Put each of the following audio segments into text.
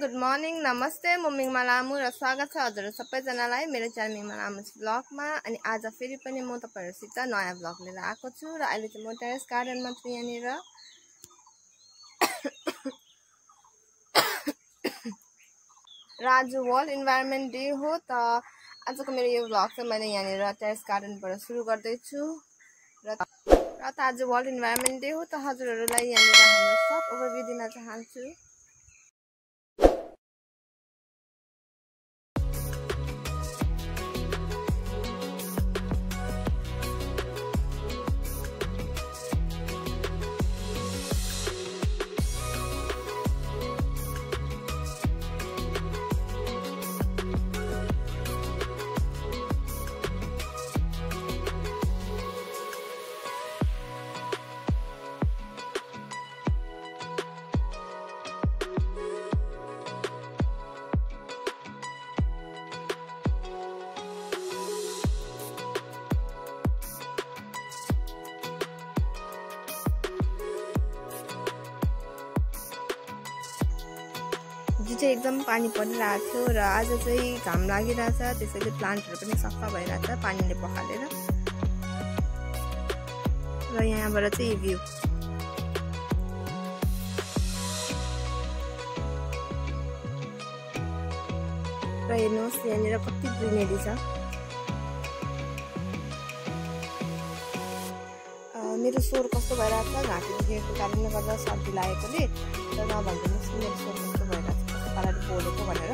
Good morning नमस्ते म मिङमा लामु र स्वागत छ हजुर सबैजनालाई मेरो च्यानल मिङमा लामु ब्लगमा अनि आज फेरि पनि म तपाईँहरूसित नयाँ ब्लग लिएर आएको छु र अहिले चाहिँ म टेरेस गार्डनमा छु यहाँनिर। र आज वर्ल्ड इन्भाइरोमेन्ट डे हो त आजको मेरो यो ब्लग चाहिँ मैले यहाँनिर टेरेस गार्डनबाट सुरु गर्दैछु र त आज वर्ल्ड इन्भाइरोमेन्ट डे हो त हजुरहरूलाई यहाँनिर हाम्रो सब ओभरभ्यू दिन चाहन्छु। चाहिँ एकदम पानी परिरहेको थियो र आज चाहिँ घाम लागिरहेछ त्यसैले प्लान्टहरू पनि सफा भइरहेछ पानीले पखालेर। र यहाँबाट चाहिँ भ्यू। र हेर्नुहोस् यहाँनिर कति ग्रिनेरी छ। मेरो स्वर कस्तो भइरहेको छ घाँटी दुखेको कारणले गर्दा सर्दी लागेकोले र नभनिदिनुहोस् मेरो स्वर कस्तो भइरहेको छ पाराले बोलेको भनेर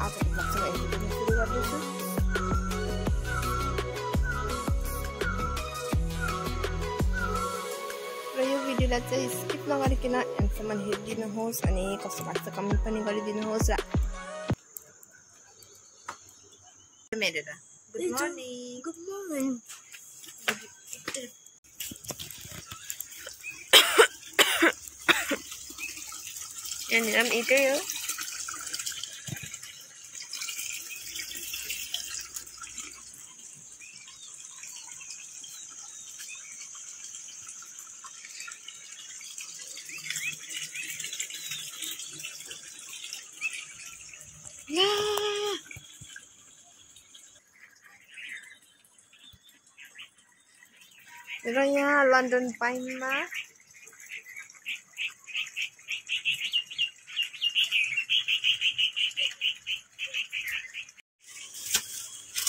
आजको ब्लग चाहिँ पनि सुरु गर्दैछु र यो भिडियोलाई चाहिँ स्किप नगरिकन एन्डसम्म हेरिदिनुहोस् अनि कस्तो लाग्छ कमेन्ट पनि गरिदिनुहोस् र मेरो गुड मर्निङ गुड मर्निङ यहाँनिर पनि इटै हो ला र यहाँ लन्डन पाइनमा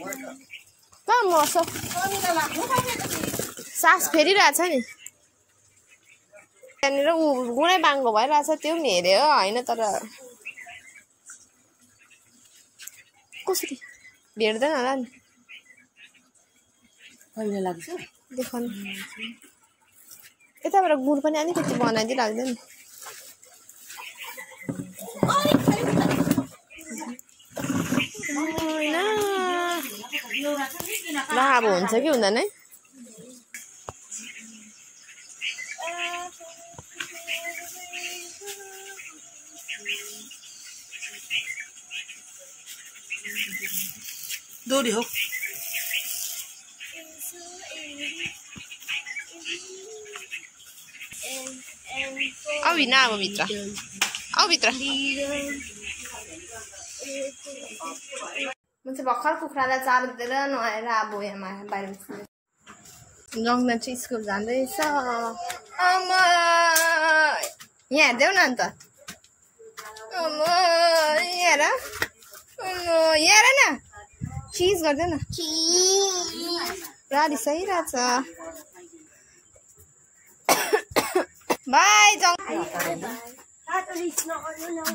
कहाँ मर्छ सास फेरिरहेछ नि। त्यहाँनिर ऊ गुणै बाङ्गो भइरहेछ त्यो पनि हेऱ्यो होइन तर कसरी? भेट्दैन होला नि। देखाउनु। यताबाट गुड पनि अलिकति बनाइदिइ लाग्दैन नि होइन ल अब हुन्छ कि हुँदैन? है दोरी हो। आऊ हिँड अब भित्र। आऊ भित्र। चाहिँ भर्खर कुखुरालाई चारो दिएर नुहाएर अब यहाँ बाहिर निस्किँदै जङ्गमा चाहिँ स्कुल जाँदैछ आमा यहाँ हेरिदेऊ न अन्त अम्म, यहाँ यहाँ न चिज गरिदेऊ न पुरा रिसाइरहेछ बाई जङ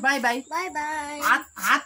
बाई बाई बाई बाई हात हात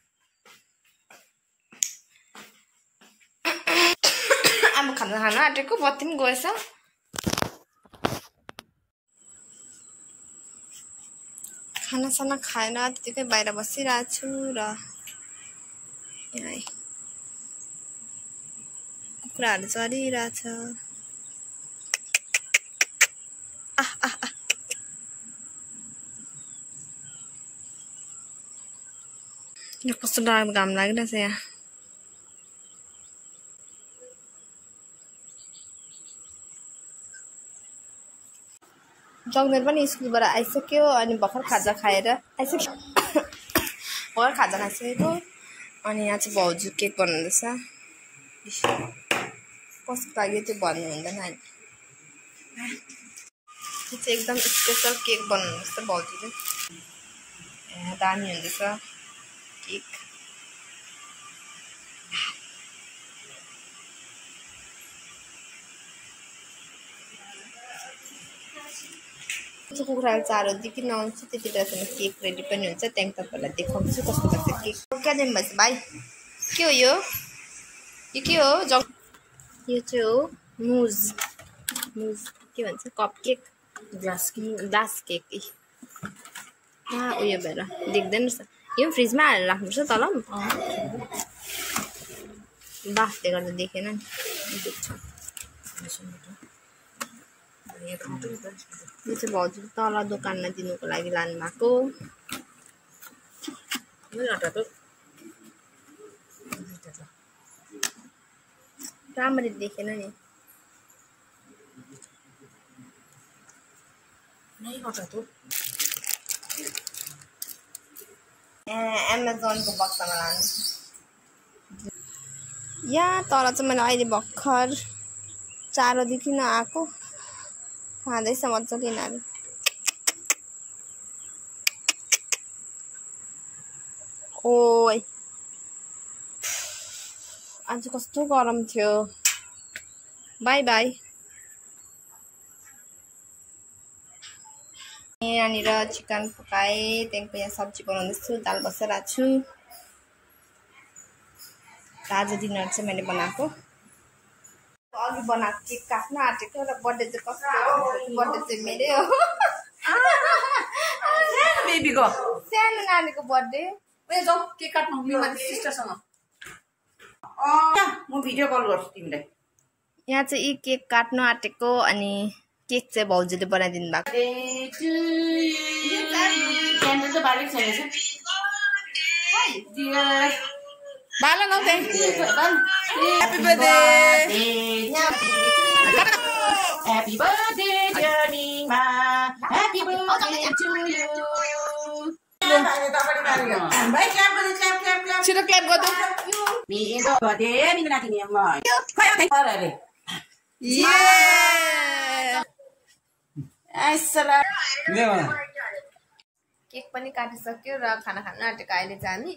अब खाना खान आँटेको बत्ती पनि गएछ। खानासाना खाएर त्यतिकै बाहिर बसिरहेको छु र कुखुराहरू। यो कस्तो डर घाम लागिरहेछ यहाँ। जङ्गल पनि स्कुलबाट आइसक्यो अनि भर्खर खाजा खाएर आइसक्यो। भर्खर खाजा खाइसकेको। अनि यहाँ चाहिँ भाउजू केक बनाउँदैछ। कसको लागि त्यो भन्नु हुँदैन अहिले। यो चाहिँ एकदम स्पेसल केक बनाउनुहोस् त भाउजूले। दामी हुँदैछ। केक। चाहिँ कुखुराको चारो दिइकन आउँछु त्यति बेलासम्म केक रेडी पनि हुन्छ त्यहाँदेखि तपाईँहरूलाई देखाउँछु कस्तो लाग्छ केक। क्या दिनुभएछ भाइ? के हो यो? यो के हो? जग यो चाहिँ हो मुज। मुज के भन्छ? Cup cake. Glass glass cake. उयो भएर? देख्दैन रहेछ। यो फ्रिजमा हालेर राख्नुपर्छ तल बाफले गर्दा देखेन नि। देख्छ यो चाहिँ भाउजू तल दोकानमा दिनुको लागि लानुभएको। राम्ररी देखेन नि। ए एमाजोनको बक्सामा लानु। यहाँ तर चाहिँ मैले अहिले भर्खर चारोदेखि आएको खाँदैछ मजाले यिनीहरू ओइ आज कस्तो गरम थियो बाई बाई यहाँनिर चिकन पकाएँ त्यहाँदेखिको यहाँ सब्जी बनाउँदैछु दाल बसाइरहेको छु आज डिनर चाहिँ मैले बनाएको अघि बनाएको केक काट्न आँटेको र बर्थडे चाहिँ कस्तो बर्थडे चाहिँ मेरै हो। बेबीको। सानो नानीको बर्थडे। ए जाऊ केक काट्नु मेरो सिस्टरसँग। म भिडियो कल गर्छु तिमीलाई। यहाँ चाहिँ यी केक काट्नु आँटेको अनि केक चाहिँ भाउजूले बनाइदिनु भएको। बाला नौ happy birthday Happy birthday, Janima. Happy birthday to you. छिटो क्ल्याप गर्दो Minggu birthday, minggu nanti nih, Mbak. Kau yang tengok ada deh. Assalamualaikum. Cake पनि काटिसक्यो र खाना खान आँटेको अहिले चाहिँ हामी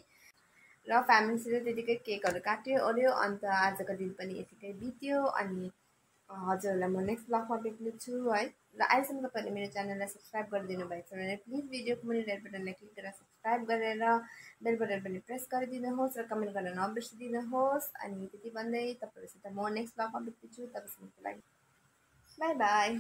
र फ्यामिलीसित त्यतिकै केकहरू काट्यो ओऱ्यो अन्त आजको दिन पनि यतिकै बित्यो अनि हजुरहरूलाई म नेक्स्ट ब्लगमा भेट्नेछु है। र अहिलेसम्म तपाईँहरूले मेरो च्यानललाई सब्सक्राइब गरिदिनु भएको छ भने प्लिज भिडियोको मुनि रेड बटनलाई क्लिक गरेर सब्सक्राइब गरेर बेल बटन पनि प्रेस गरिदिनुहोस् र कमेन्ट गर्न नबिर्सिदिनुहोस् अनि त्यति भन्दै तपाईँहरूसित म नेक्स्ट ब्लगमा भेट्नेछु तबसम्मको लागि बाई बाई